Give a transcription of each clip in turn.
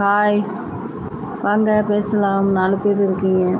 Hi வாங்க பேசலாம். நாலு பேர் இருக்கீங்க.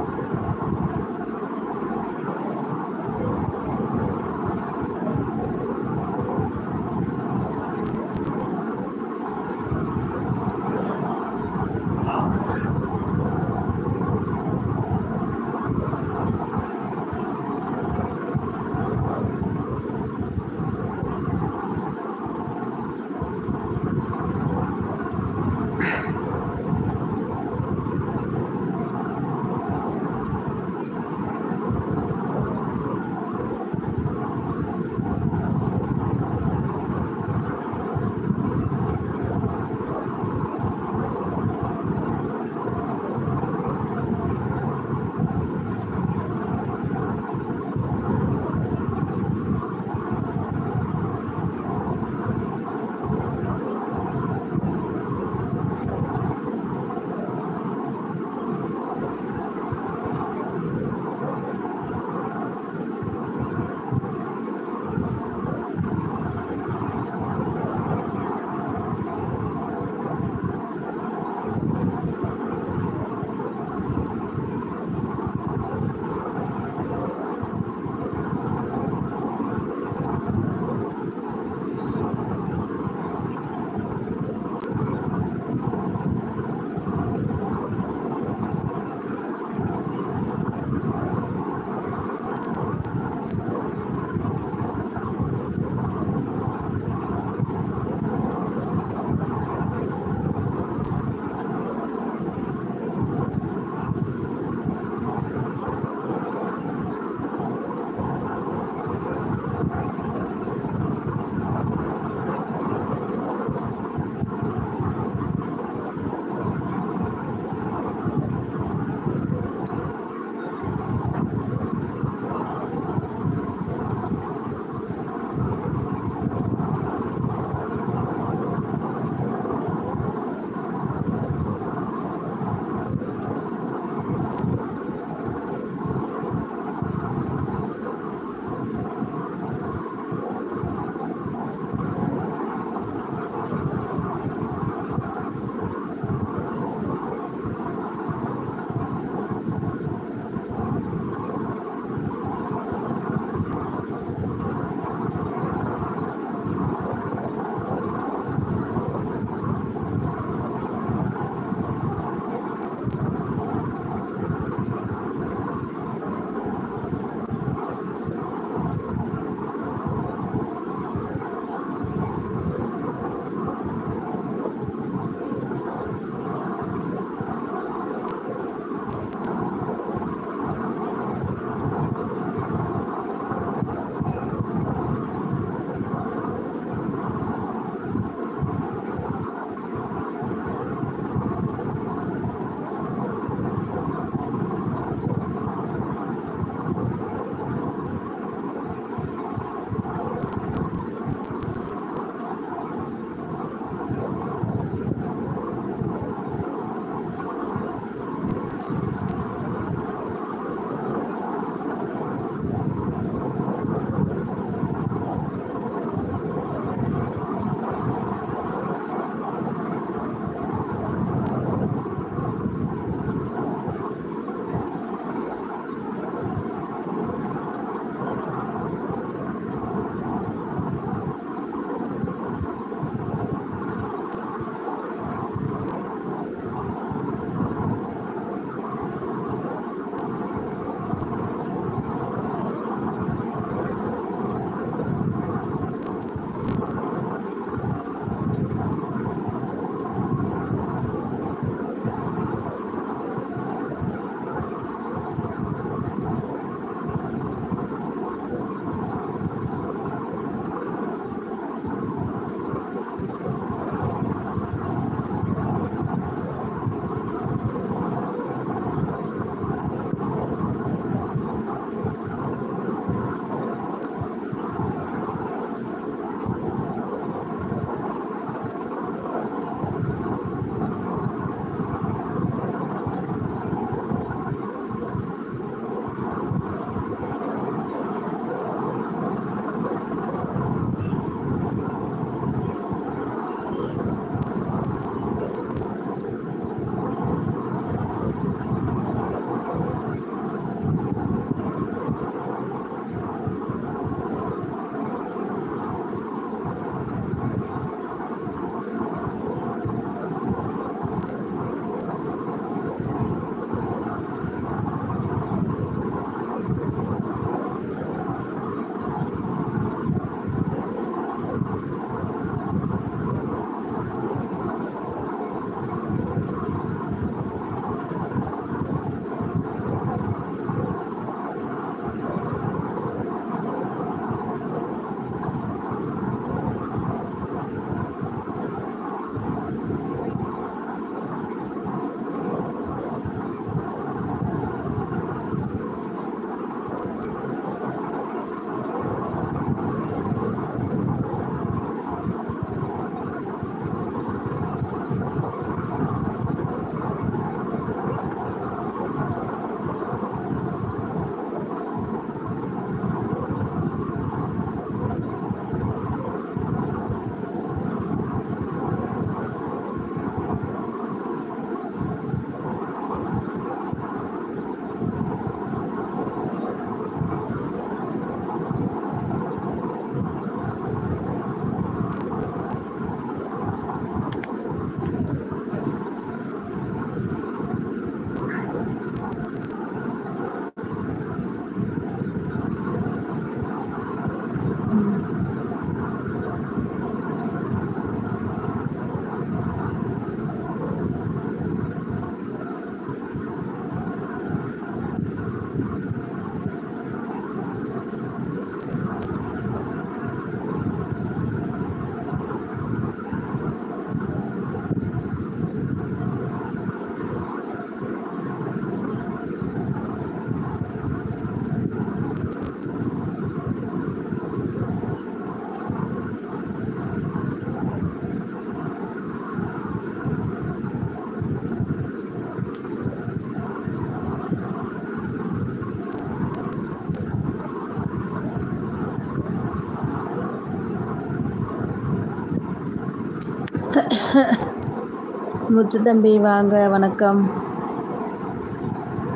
முத்து தம்பி வாங்க வணக்கம்.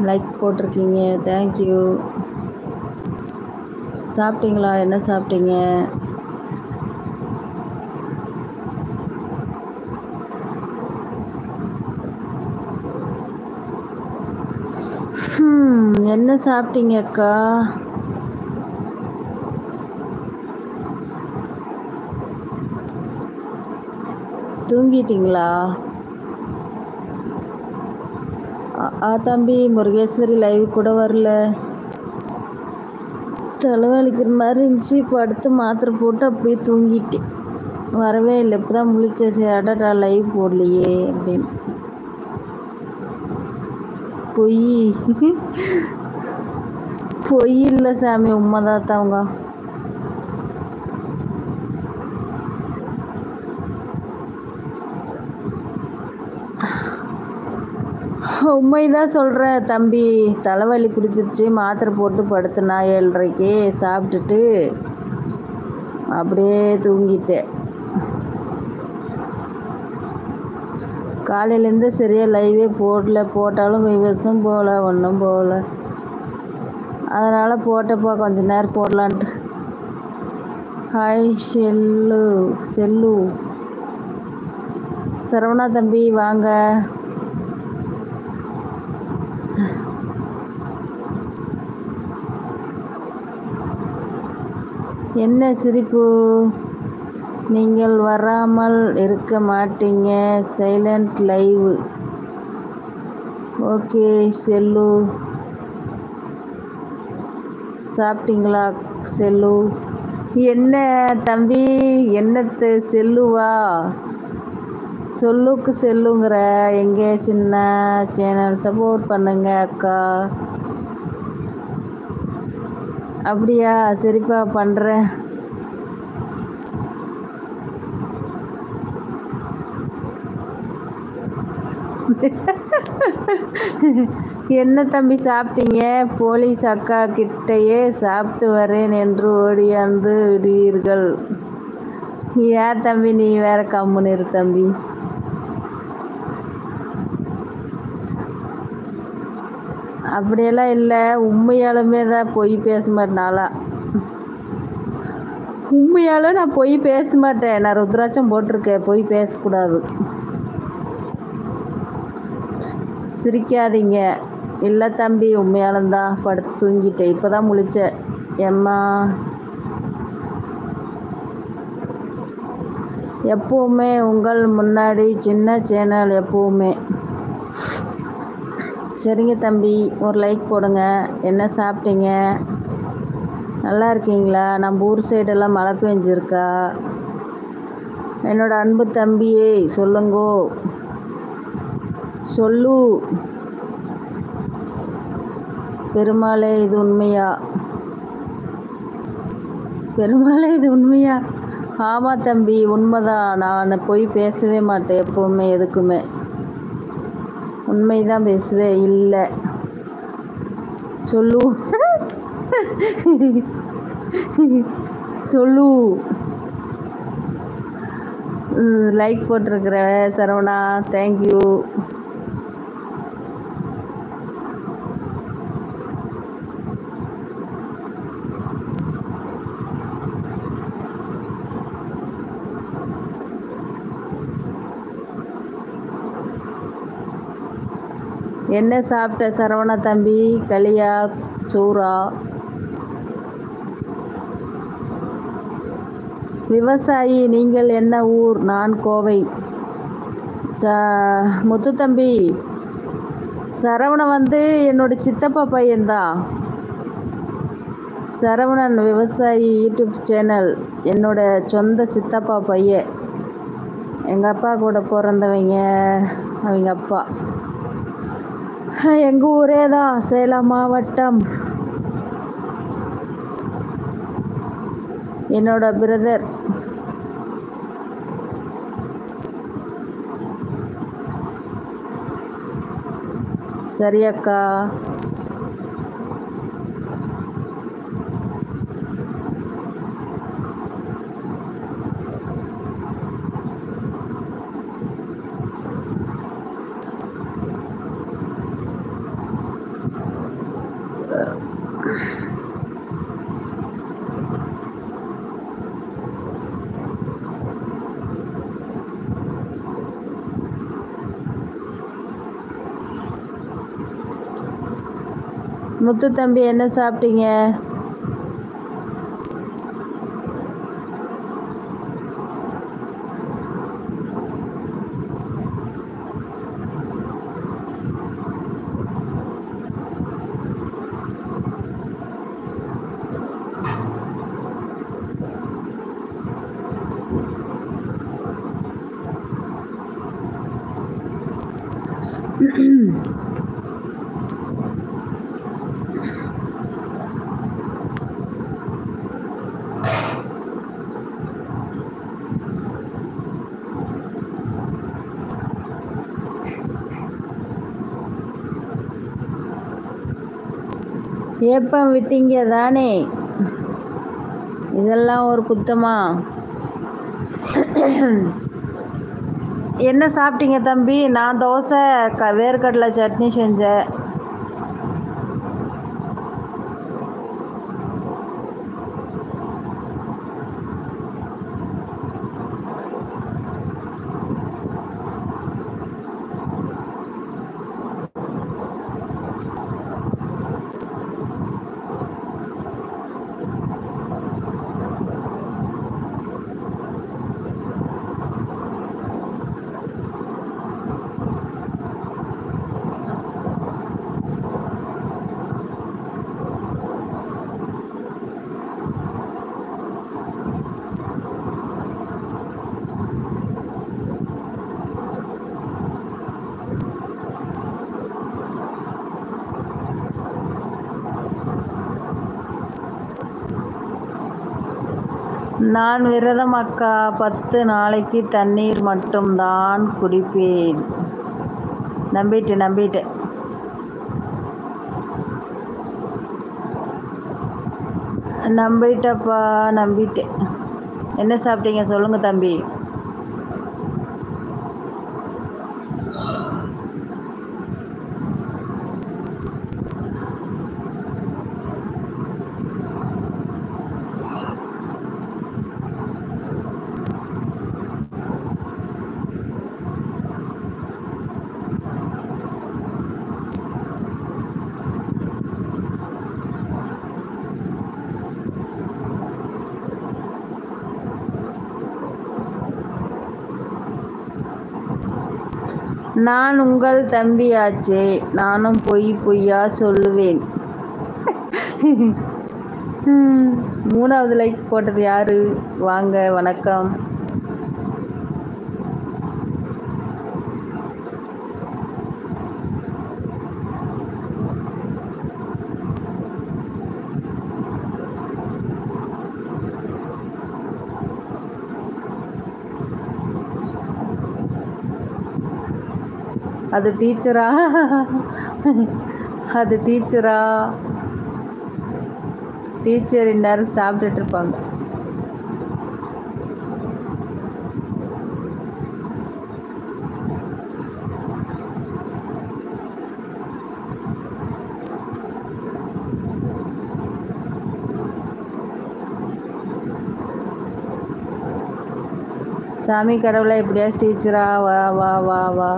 லைக் போட்டிருக்கீங்க தேங்க்யூ சாப்பிட்டீங்களா? என்ன சாப்பிட்டீங்க? Hmm, என்ன சாப்பிட்டீங்க அக்கா? தூங்கிட்டீங்களா? ஆ- தம்பி முருகேஸ்வரி லைவ் கூட வரல. தலைவலிக்கிற மாதிரி இருந்துச்சு. படுத்து மாத்திரை போட்டு அப்படியே தூங்கிட்டேன். வரவே இல்லை. இப்போ தான் முழிச்சேன் அடடா லைவ் போடலையே அப்படின்னு. பொய். பொய் இல்லை சாமி. உண்மைதான் தவங்க உண்மைதான் சொல்கிறேன் தம்பி. தலைவலி பிடிச்சிருச்சு மாத்திரை போட்டு படுத்துனா ஏழரைக்கு சாப்பிட்டுட்டு அப்படியே தூங்கிட்டேன். காலையிலேருந்து சரியாக லைவே போடல. போட்டாலும் விவசம் போகல ஒன்றும் போகல அதனால் போட்டப்போ கொஞ்ச நேரம் போடலான்ட்டு. ஹாய் செல்லு. செல்லு. சரவணா தம்பி வாங்க. என்ன சிரிப்பு? நீங்கள் வராமல் இருக்க மாட்டீங்க. Silent live. ஓகே செல்லு. சாப்பிட்டீங்களா செல்லு? என்ன தம்பி என்னத்து செல்லுவா? சொல்லுக்கு செல்லுங்கிற. எங்கே சின்ன சேனல் சப்போர்ட் பண்ணுங்க அக்கா. அப்படியா? சரிப்பா பண்ணுறேன் என்ன தம்பி சாப்பிட்டீங்க? போலீஸ் அக்கா கிட்டேயே சாப்பிட்டு வரேன் என்று ஓடியாந்து விடுவீர்கள். ஏன் தம்பி? நீ வேற கம்முன்னு இரு தம்பி. அப்படியெல்லாம் இல்லை. உண்மையாலுமே தான் பொய் பேச மாட்டேனாலா உண்மையாலும் நான் பொய் பேச மாட்டேன். நான் ருத்ராட்சம் போட்டிருக்கேன். பொய் பேசக்கூடாது. சிரிக்காதீங்க. இல்லை தம்பி உண்மையாலந்தான் படுத்து தூங்கிட்டேன். இப்போ தான் முழிச்சேன். எம்மா எப்பவுமே உங்கள் முன்னாடி சின்ன சேனல் எப்பவுமே. சரிங்க தம்பி ஒரு லைக் போடுங்க. என்ன சாப்பிட்டீங்க? நல்லா இருக்கீங்களா? நம்ம ஊர் சைடெல்லாம் மழை பெஞ்சிருக்கா? என்னோட அன்பு தம்பியே சொல்லுங்கோ. சொல்லு. பெருமாளே இது உண்மையா? பெருமாளே இது உண்மையா? ஆமாம் தம்பி உண்மைதான். நான் போய் பேசவே மாட்டேன் எப்போவுமே எதுக்குமே. உண்மைதான் பேசுவேன் இல்லை. சொல்லு. சொல்லு. லைக் போட்டிருக்கிற சரவணா தேங்க்யூ என்ன சாப்பிட்ட சரவண தம்பி? களியா சூறா? விவசாயி நீங்கள் என்ன ஊர்? நான் கோவை. ச முத்து தம்பி சரவணன் வந்து என்னோட சித்தப்பா பையன்தான். சரவணன் விவசாயி யூடியூப் சேனல் என்னோட சொந்த சித்தப்பா பையன். எங்கள் அப்பா கூட பிறந்தவங்க அவங்க அப்பா. எங்கள் ஊரே தான் சேலம் மாவட்டம். என்னோட பிரதர் சரி முத்து தம்பி என்ன சாப்பிட்டீங்க? ஏப்பம் விட்டீங்க தானே? இதெல்லாம் ஒரு குத்தமா? என்ன சாப்பிட்டீங்க தம்பி? நான் தோசை க வேர்க்கடலை சட்னி செஞ்சேன். நான் விரதம் அக்கா பத்து நாளைக்கு தண்ணீர் மட்டும்தான் குடிப்பேன். நம்பிட்டு நம்பிட்டு. நம்பிட்டப்பா நம்பிட்டேன் என்ன சாப்பிட்டீங்க? சொல்லுங்கள் தம்பி. நான் உங்கள் தம்பியாச்சே நானும் பொய் பொய்யா சொல்லுவேன். மூணாவது லைக் போட்டது யாரு? வாங்க வணக்கம். அது டீச்சரா? அது டீச்சரா? டீச்சர் இந்நேரம் சாப்பிட்டுட்டு இருப்பாங்க. சாமி கடவுளை எப்படியாச்சும் டீச்சரா? வா வா வா வா.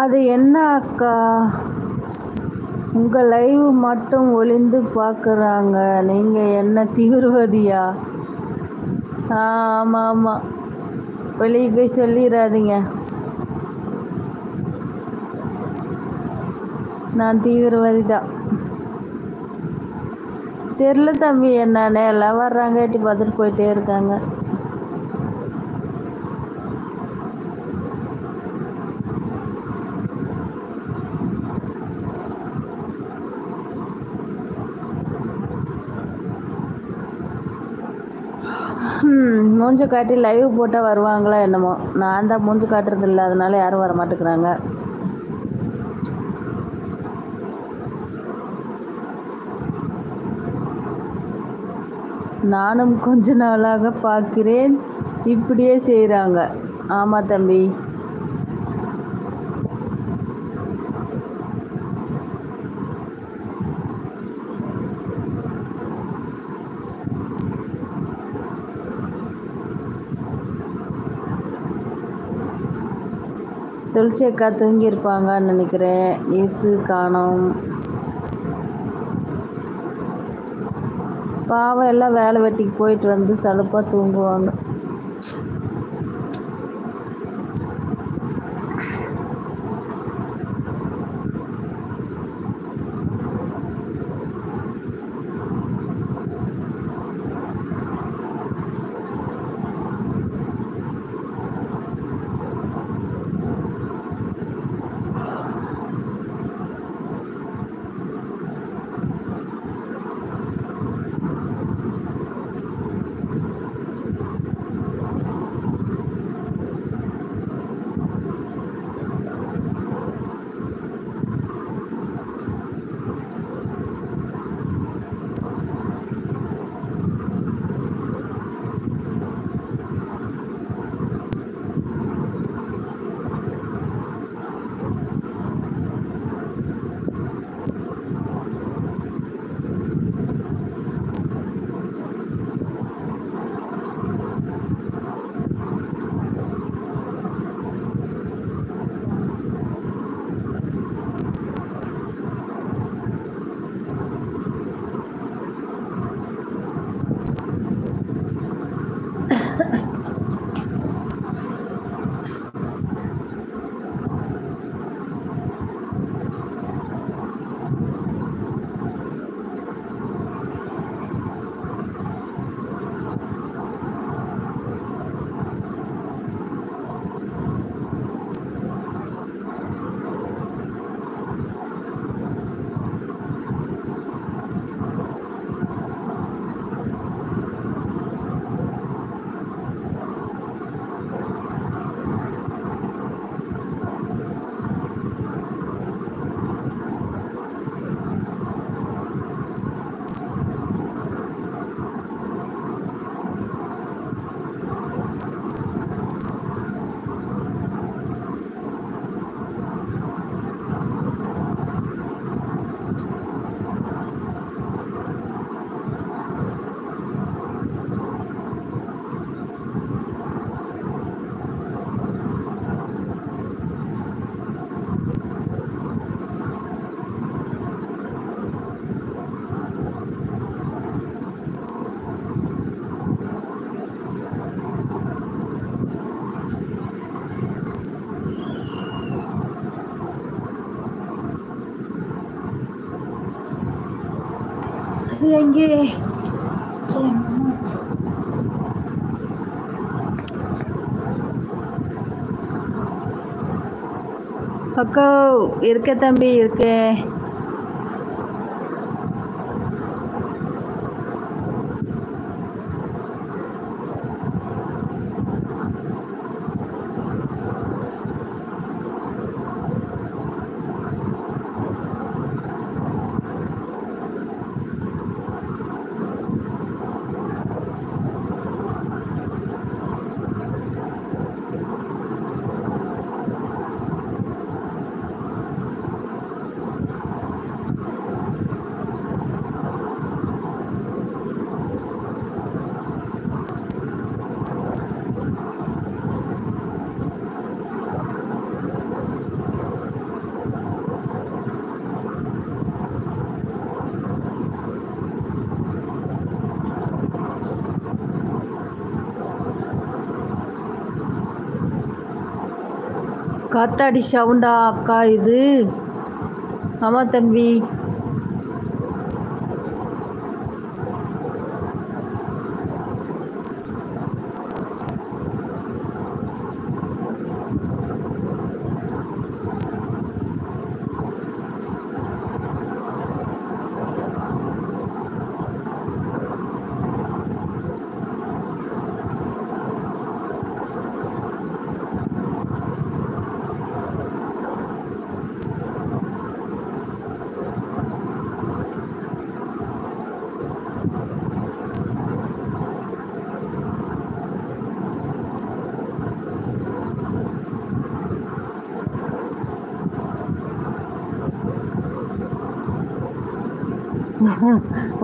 அது என்ன அக்கா? உங்கள் லைவ் மட்டும் ஒளிந்து பார்க்குறாங்க. நீங்கள் என்ன தீவிரவாதியா? ஆ ஆமாம். ஆமாம் வெளியே போய் சொல்லிடாதீங்க நான் தீவிரவாதி தான் தெரில தம்பி என்னன்னு. எல்லாம் வர்றாங்க எட்டி பார்த்துட்டு போயிட்டே இருக்காங்க. மூஞ்சு காட்டி லைவ் போட்டால் வருவாங்களா என்னமோ. நான் தான் மூஞ்சி காட்டுறது இல்லை அதனால யாரும் வர மாட்டேங்கிறாங்க. நானும் கொஞ்ச நாளாக பார்க்கிறேன் இப்படியே செய்கிறாங்க ஆமாம் தம்பி. துளசி அக்கா தூங்கியிருப்பாங்கன்னு நினைக்கிறேன். இயேசு காணோம். பாவம் எல்லாம் வேலை வெட்டிக்கு போயிட்டு வந்து சலுப்பாக தூங்குவாங்க. எங்கே அக்கா இருக்க தம்பி இருக்கேன் காத்தாடி சவுண்டா அக்கா இது. ஆமாம் தம்பி.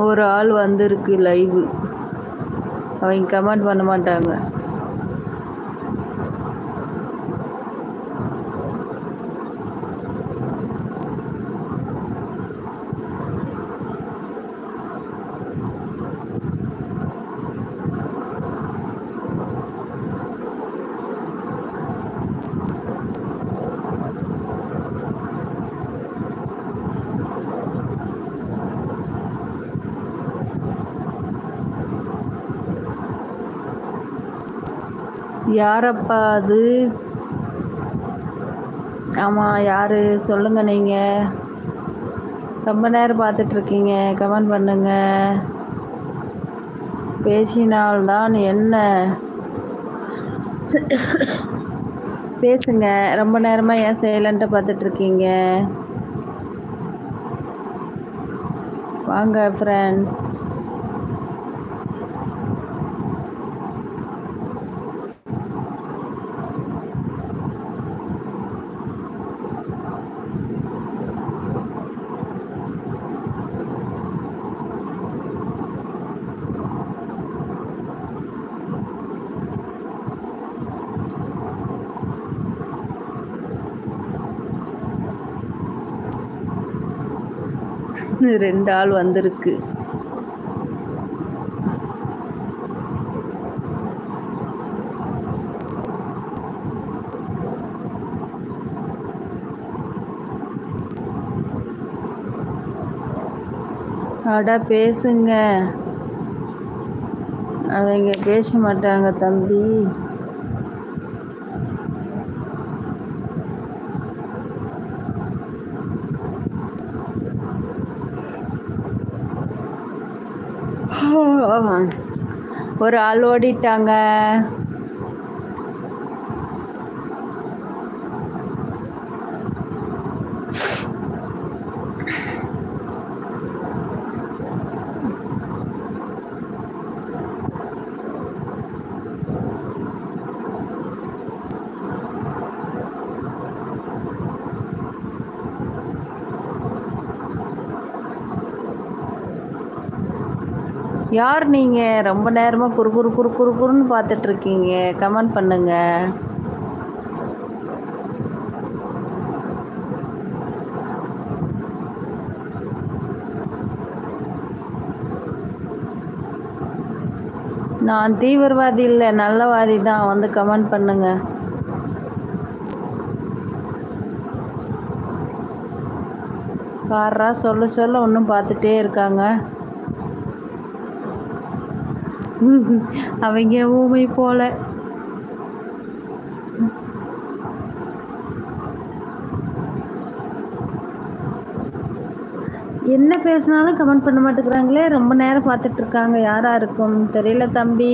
ஒரு ஆள் வந்திருக்கு லைவு அவங்க கமெண்ட் பண்ண மாட்டாங்க. யாரப்பா அது? ஆமாம் யார்? சொல்லுங்க நீங்கள் ரொம்ப நேரம் பார்த்துட்ருக்கீங்க. கமெண்ட் பண்ணுங்க. பேசினால்தான் என்ன? பேசுங்க. ரொம்ப நேரமாக ஏன் சைலண்ட்டாக பார்த்துட்ருக்கீங்க? வாங்க ஃப்ரெண்ட்ஸ் ரெண்டு ஆள் வந்திருக்கு. அட பேசுங்க. அவங்க பேச மாட்டாங்க தம்பி. ஒரு ஆள் ஓடிட்டாங்க. யார் நீங்கள் ரொம்ப நேரமாக குறு குறு குறு குறு குறுன்னு பார்த்துட்ருக்கீங்க. கமெண்ட் பண்ணுங்க. நான் தீவிரவாதி இல்லை நல்லவாதி தான். வந்து கமெண்ட் பண்ணுங்க. பாரா சொல்ல சொல்ல. ஒன்றும் பார்த்துட்டே இருக்காங்க. அவங்க ஊமை போல. என்ன பேசினாலும் கமெண்ட் பண்ண மாட்டேங்கிறாங்களே ரொம்ப நேரம் பார்த்துட்டு இருக்காங்க யாரா இருக்கும்? தெரியல தம்பி.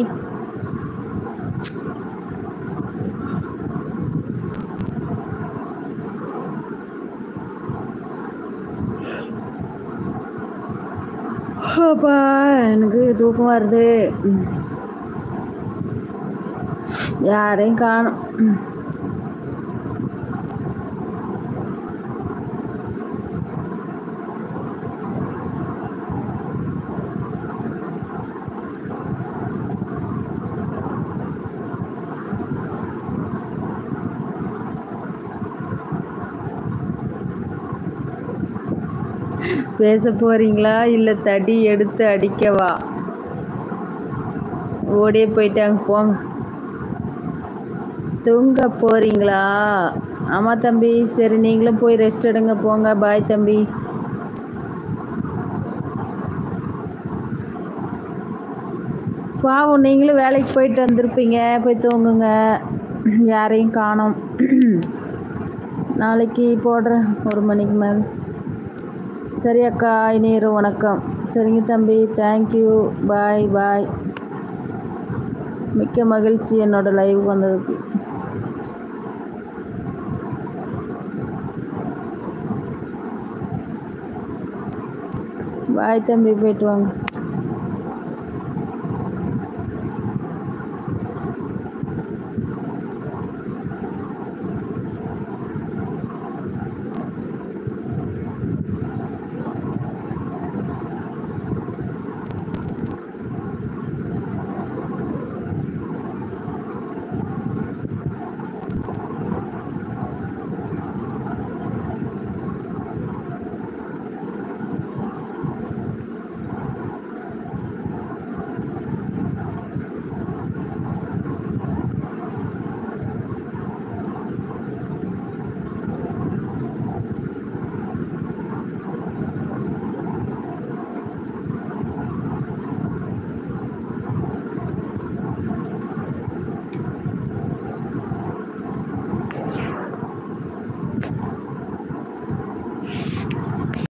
அப்பா. எனக்கு தூக்கம் வருது. யாரையும் காணும். பேச போகிறீங்களா இல்லை தடி எடுத்து அடிக்கவா? ஓடியே போயிட்டாங்க போங்க தூங்க போகிறீங்களா ஆமாம் தம்பி. சரி நீங்களும் போய் ரெஸ்ட் எடுங்க. போங்க. பாய் தம்பி. பாவம் நீங்களும் வேலைக்கு போயிட்டு வந்திருப்பீங்க. போய் தூங்குங்க. யாரையும் காணோம். நாளைக்கு போடுறேன். ஒரு மணிக்கு மேலே. சரி அக்கா இனியிரு வணக்கம். சரிங்க தம்பி தேங்க்யூ பாய் பாய் மிக்க மகிழ்ச்சி என்னோடய லைவ் வந்ததுக்கு. பாய் தம்பி போயிட்டு வாங்க.